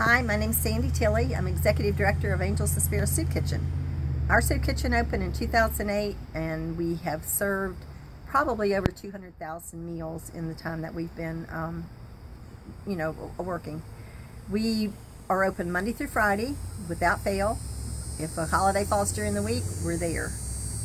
Hi, my name is Sandy Tilley. I'm Executive Director of Angels and Sparrows Soup Kitchen. Our soup kitchen opened in 2008 and we have served probably over 200,000 meals in the time that we've been, um, you know, working. We are open Monday through Friday without fail. If a holiday falls during the week, we're there.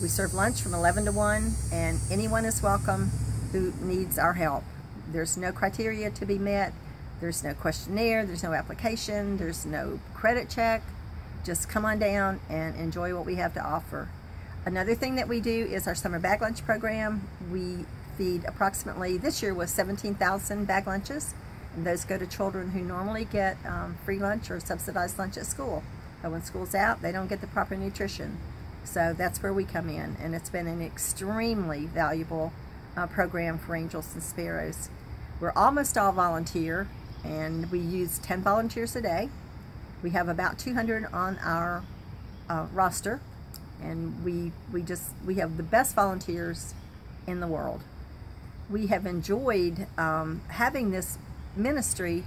We serve lunch from 11 to 1 and anyone is welcome who needs our help. There's no criteria to be met. There's no questionnaire, there's no application, there's no credit check. Just come on down and enjoy what we have to offer. Another thing that we do is our summer bag lunch program. We feed approximately, this year was 17,000 bag lunches. And those go to children who normally get um, free lunch or subsidized lunch at school. But when school's out, they don't get the proper nutrition. So that's where we come in. And it's been an extremely valuable uh, program for Angels and sparrows. We're almost all volunteer and we use 10 volunteers a day. We have about 200 on our uh, roster and we, we just, we have the best volunteers in the world. We have enjoyed um, having this ministry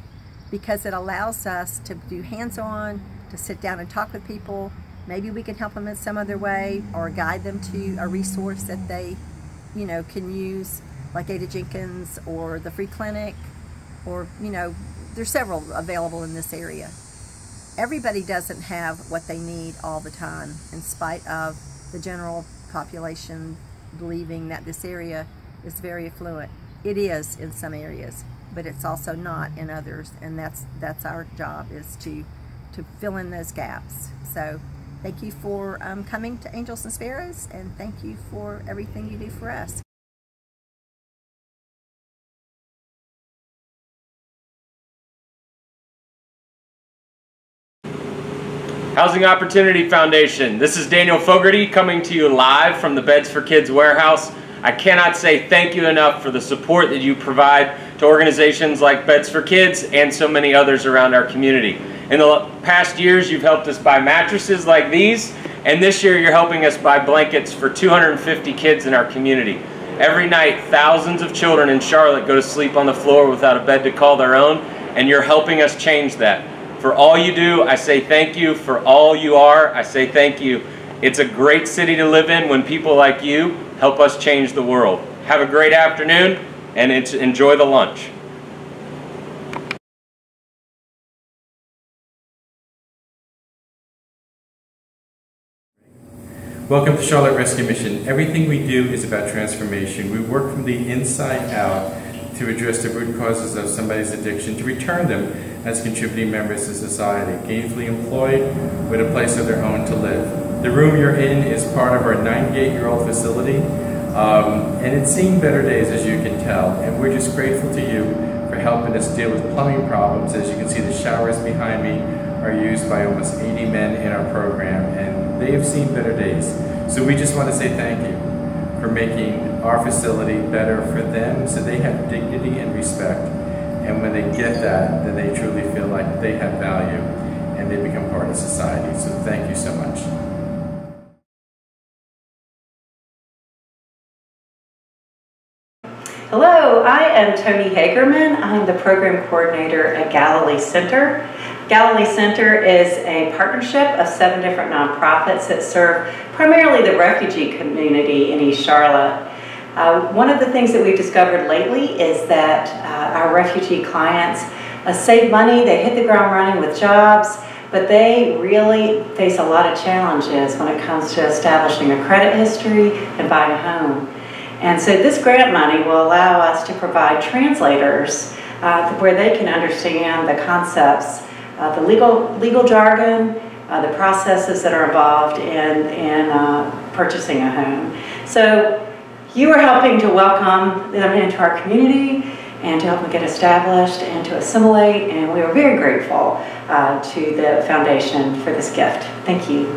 because it allows us to do hands-on, to sit down and talk with people. Maybe we can help them in some other way or guide them to a resource that they, you know, can use like Ada Jenkins or the Free Clinic or, you know, there's several available in this area. Everybody doesn't have what they need all the time in spite of the general population believing that this area is very affluent. It is in some areas, but it's also not in others, and that's that's our job is to to fill in those gaps. So thank you for um, coming to Angels and Sparrows, and thank you for everything you do for us. Housing Opportunity Foundation. This is Daniel Fogarty coming to you live from the Beds for Kids warehouse. I cannot say thank you enough for the support that you provide to organizations like Beds for Kids and so many others around our community. In the past years, you've helped us buy mattresses like these, and this year you're helping us buy blankets for 250 kids in our community. Every night, thousands of children in Charlotte go to sleep on the floor without a bed to call their own, and you're helping us change that. For all you do, I say thank you. For all you are, I say thank you. It's a great city to live in when people like you help us change the world. Have a great afternoon and enjoy the lunch. Welcome to Charlotte Rescue Mission. Everything we do is about transformation. We work from the inside out to address the root causes of somebody's addiction, to return them as contributing members to society, gainfully employed with a place of their own to live. The room you're in is part of our 98-year-old facility, um, and it's seen better days as you can tell, and we're just grateful to you for helping us deal with plumbing problems. As you can see, the showers behind me are used by almost 80 men in our program, and they have seen better days. So we just want to say thank you for making our facility better for them so they have dignity and respect. And when they get that, then they truly feel like they have value and they become part of society. So thank you so much. Hello, I am Tony Hagerman. I'm the program coordinator at Galilee Center. Galilee Center is a partnership of seven different nonprofits that serve primarily the refugee community in East Charlotte. Uh, one of the things that we've discovered lately is that uh, our refugee clients uh, save money, they hit the ground running with jobs, but they really face a lot of challenges when it comes to establishing a credit history and buying a home. And so this grant money will allow us to provide translators uh, where they can understand the concepts uh, the legal, legal jargon, uh, the processes that are involved in, in purchasing a home. So you are helping to welcome them into our community and to help them get established and to assimilate, and we are very grateful uh, to the foundation for this gift. Thank you.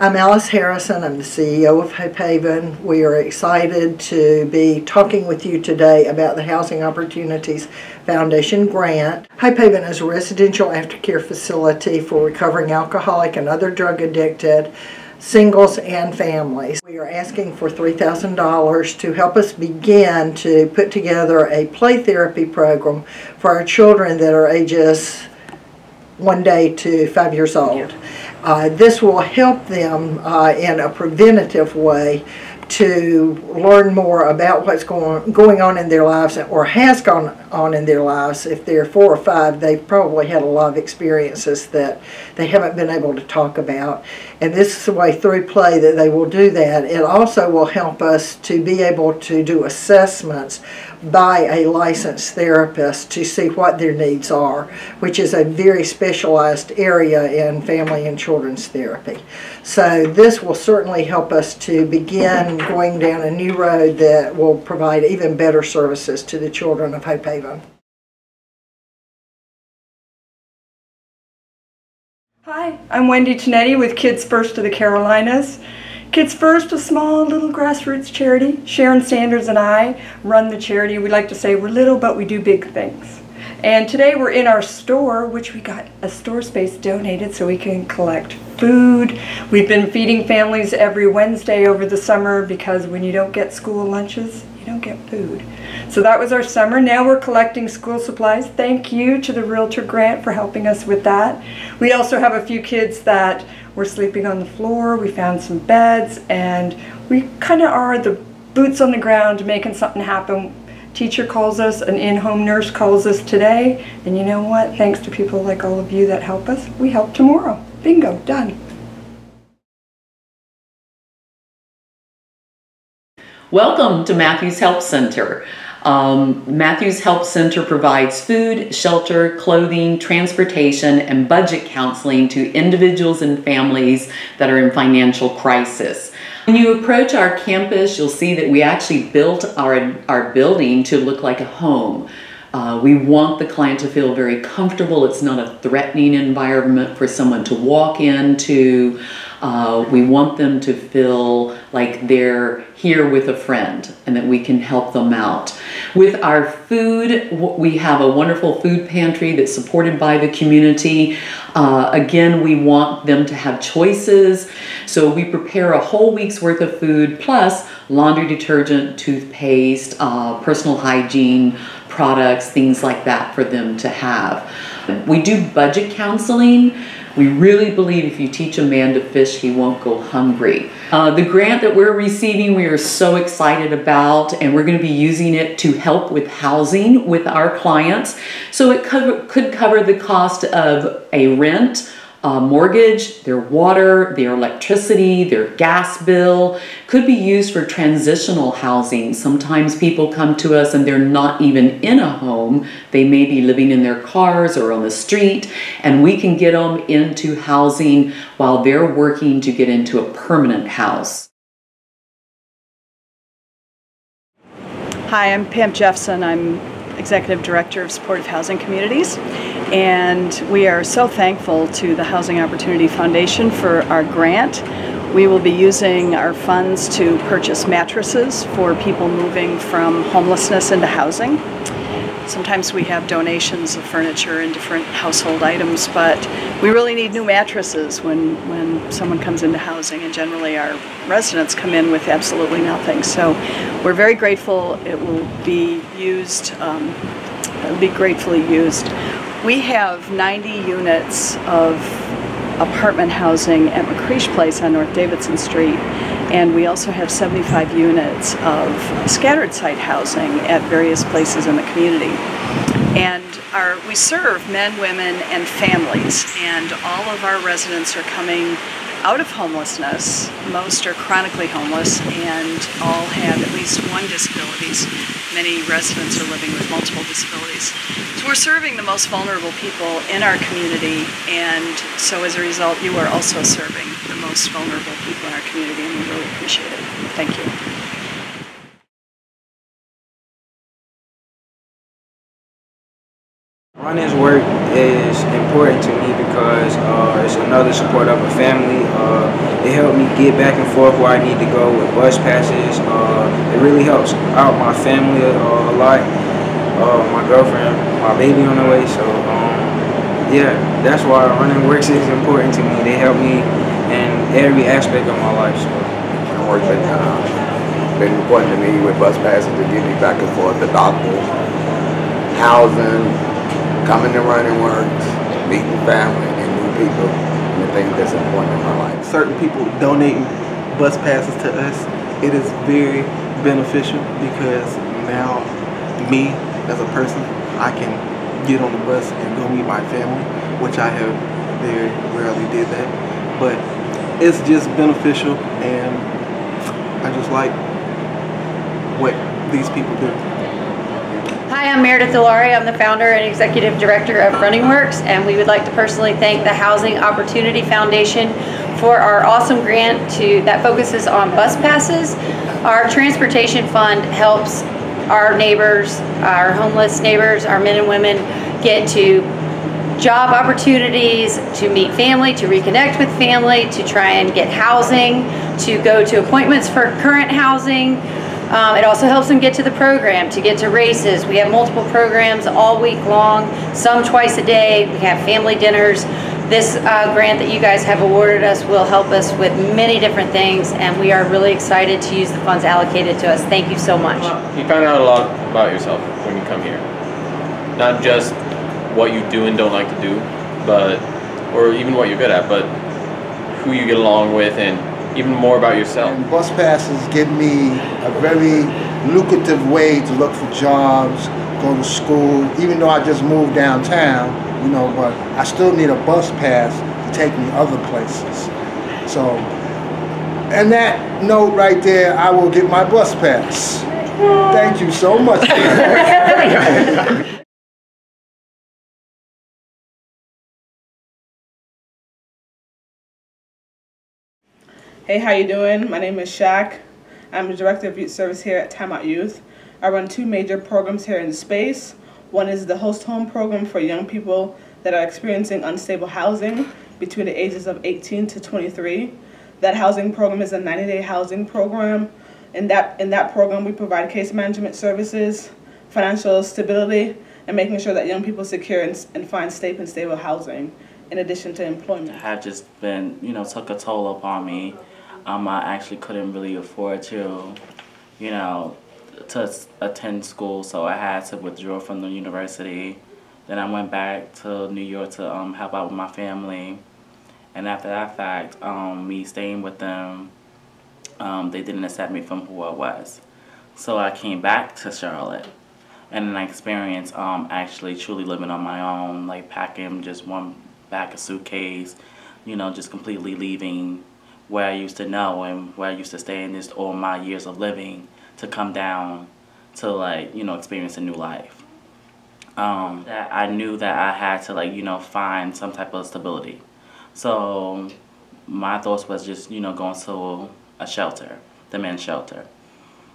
I'm Alice Harrison. I'm the CEO of Hope Haven. We are excited to be talking with you today about the Housing Opportunities Foundation grant. Hope Haven is a residential aftercare facility for recovering alcoholic and other drug addicted singles and families. We are asking for $3,000 to help us begin to put together a play therapy program for our children that are ages one day to five years old. Uh, this will help them uh, in a preventative way to learn more about what's going going on in their lives or has gone on in their lives. If they're four or five, they've probably had a lot of experiences that they haven't been able to talk about. And this is the way through play that they will do that. It also will help us to be able to do assessments by a licensed therapist to see what their needs are, which is a very specialized area in family and children's therapy. So this will certainly help us to begin going down a new road that will provide even better services to the children of Hope Hi, I'm Wendy Chinetti with Kids First of the Carolinas. Kids First, a small little grassroots charity. Sharon Sanders and I run the charity. We like to say we're little, but we do big things. And today we're in our store, which we got a store space donated so we can collect food. We've been feeding families every Wednesday over the summer because when you don't get school lunches, don't get food. So that was our summer. Now we're collecting school supplies. Thank you to the Realtor Grant for helping us with that. We also have a few kids that were sleeping on the floor. We found some beds and we kind of are the boots on the ground making something happen. Teacher calls us, an in-home nurse calls us today, and you know what? Thanks to people like all of you that help us, we help tomorrow. Bingo, done. Welcome to Matthews Help Center. Um, Matthews Help Center provides food, shelter, clothing, transportation, and budget counseling to individuals and families that are in financial crisis. When you approach our campus, you'll see that we actually built our, our building to look like a home. Uh, we want the client to feel very comfortable. It's not a threatening environment for someone to walk into. Uh, we want them to feel like they're here with a friend and that we can help them out. With our food, we have a wonderful food pantry that's supported by the community. Uh, again, we want them to have choices. So we prepare a whole week's worth of food plus laundry detergent, toothpaste, uh, personal hygiene products, things like that for them to have. We do budget counseling. We really believe if you teach a man to fish, he won't go hungry. Uh, the grant that we're receiving, we are so excited about, and we're going to be using it to help with housing with our clients. So it could cover the cost of a rent, uh, mortgage, their water, their electricity, their gas bill could be used for transitional housing. Sometimes people come to us and they're not even in a home. They may be living in their cars or on the street, and we can get them into housing while they're working to get into a permanent house. Hi, I'm Pam Jeffson. I'm Executive Director of Supportive Housing Communities. And we are so thankful to the Housing Opportunity Foundation for our grant. We will be using our funds to purchase mattresses for people moving from homelessness into housing. Sometimes we have donations of furniture and different household items, but we really need new mattresses when, when someone comes into housing, and generally our residents come in with absolutely nothing. So we're very grateful it will be used, um, be gratefully used. We have 90 units of apartment housing at McCreesh Place on North Davidson Street, and we also have 75 units of scattered site housing at various places in the community. And our, we serve men, women, and families, and all of our residents are coming out of homelessness. Most are chronically homeless and all have at least one disabilities. Many residents are living with multiple disabilities. So we're serving the most vulnerable people in our community and so as a result you are also serving the most vulnerable people in our community and we really appreciate it. Thank you. Running Works is important to me because uh, it's another support of a family. Uh, it helped me get back and forth where I need to go with bus passes. Uh, it really helps out my family a, a lot. Uh, my girlfriend, my baby on the way. So um, yeah, that's why running works is important to me. They help me in every aspect of my life. So. And work been, uh, been important to me with bus passes to get me back and forth to doctors, housing, coming to running works, meeting family and new people, and the things that's important in my life. Certain people donating bus passes to us, it is very beneficial because now me as a person, I can get on the bus and go meet my family, which I have very rarely did that. But it's just beneficial and I just like what these people do. I'm Meredith Dolhare. I'm the founder and executive director of Running Works, and we would like to personally thank the Housing Opportunity Foundation for our awesome grant to that focuses on bus passes. Our transportation fund helps our neighbors, our homeless neighbors, our men and women get to job opportunities, to meet family, to reconnect with family, to try and get housing, to go to appointments for current housing. Um, it also helps them get to the program, to get to races. We have multiple programs all week long, some twice a day. We have family dinners. This uh, grant that you guys have awarded us will help us with many different things, and we are really excited to use the funds allocated to us. Thank you so much. You find out a lot about yourself when you come here. Not just what you do and don't like to do, but or even what you're good at, but who you get along with and even more about yourself. And bus passes give me a very lucrative way to look for jobs, go to school, even though I just moved downtown, you know, but I still need a bus pass to take me other places. So, and that note right there, I will get my bus pass. Thank you so much. Hey, how you doing? My name is Shaq. I'm the Director of Youth Service here at Time Out Youth. I run two major programs here in space. One is the Host Home program for young people that are experiencing unstable housing between the ages of 18 to 23. That housing program is a 90-day housing program. In that, in that program, we provide case management services, financial stability, and making sure that young people secure and, and find safe and stable housing in addition to employment. Had just been, you know, took a toll upon me um, I actually couldn't really afford to, you know, to attend school, so I had to withdraw from the university. Then I went back to New York to um, help out with my family. And after that fact, um, me staying with them, um, they didn't accept me from who I was. So I came back to Charlotte. And then I experienced um, actually truly living on my own, like packing just one back a suitcase, you know, just completely leaving where I used to know and where I used to stay in just all my years of living to come down to like, you know, experience a new life. Um, that I knew that I had to like, you know, find some type of stability. So my thoughts was just, you know, going to a shelter, the men's shelter.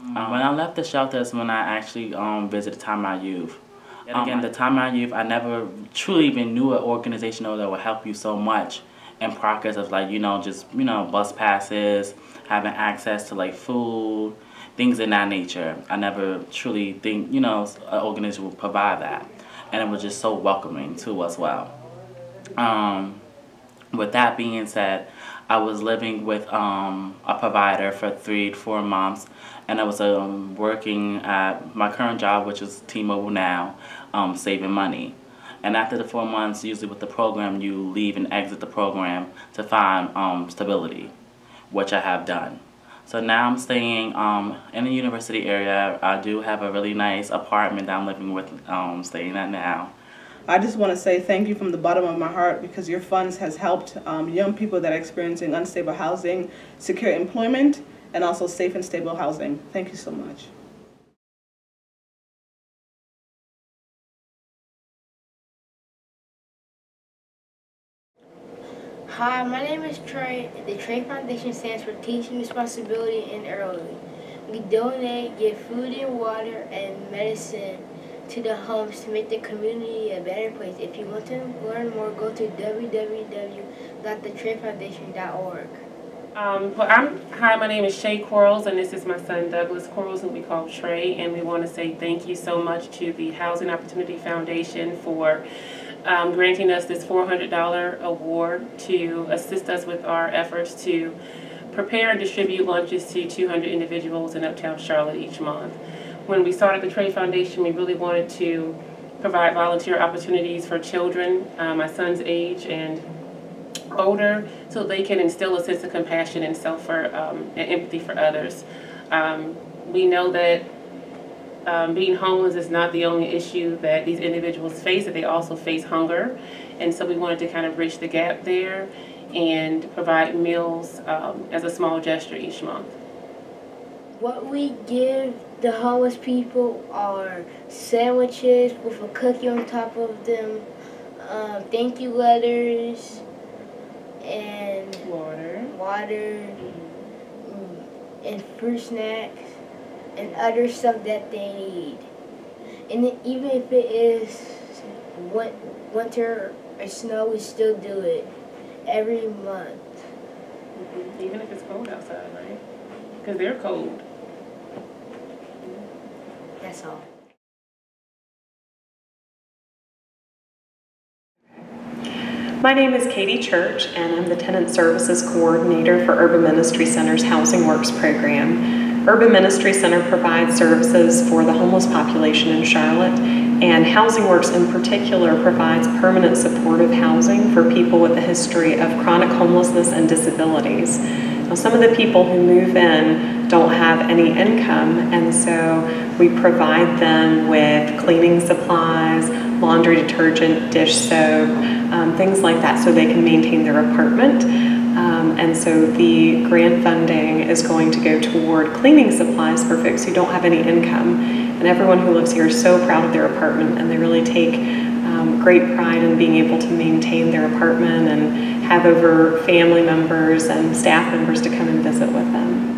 Um, when I left the shelter is when I actually um, visited Time Out Youth. And again, the Time Out Youth, I never truly even knew an organization that would help you so much in progress of like, you know, just, you know, bus passes, having access to like food, things in that nature. I never truly think, you know, an organization would provide that. And it was just so welcoming too as well. Um, with that being said, I was living with um, a provider for three to four months, and I was um, working at my current job, which is T-Mobile now, um, saving money. And after the four months, usually with the program, you leave and exit the program to find um, stability, which I have done. So now I'm staying um, in the university area. I do have a really nice apartment that I'm living with, um, staying at now. I just want to say thank you from the bottom of my heart because your funds has helped um, young people that are experiencing unstable housing secure employment and also safe and stable housing. Thank you so much. Hi, my name is Trey. The Trey Foundation stands for Teaching Responsibility and Early. We donate, give food and water and medicine to the homes to make the community a better place. If you want to learn more, go to www.thetreyfoundation.org. Um, well, I'm, hi, my name is Shay Quarles, and this is my son Douglas Quarles, who we call Trey. And we want to say thank you so much to the Housing Opportunity Foundation for um, granting us this $400 award to assist us with our efforts to prepare and distribute lunches to 200 individuals in Uptown Charlotte each month. When we started the Trey Foundation, we really wanted to provide volunteer opportunities for children, uh, my son's age and older, so they can instill a sense of compassion and self for um, and empathy for others. Um, we know that um, being homeless is not the only issue that these individuals face, that they also face hunger. And so we wanted to kind of bridge the gap there and provide meals um, as a small gesture each month. What we give the homeless people are sandwiches with a cookie on top of them, um, thank you letters, and water, water, mm, and fruit snacks, and other stuff that they need. And even if it is winter or snow, we still do it every month. Mm-hmm. Even if it's cold outside, right? Because they're cold. That's all. My name is Katie Church, and I'm the Tenant Services Coordinator for Urban Ministry Center's Housing Works program. Urban Ministry Center provides services for the homeless population in Charlotte, and Housing Works in particular provides permanent supportive housing for people with a history of chronic homelessness and disabilities. Now, some of the people who move in don't have any income, and so we provide them with cleaning supplies, laundry detergent, dish soap, um, things like that, so they can maintain their apartment. Um, and so the grant funding is going to go toward cleaning supplies for folks who don't have any income. And everyone who lives here is so proud of their apartment, and they really take um, great pride in being able to maintain their apartment and have over family members and staff members to come and visit with them.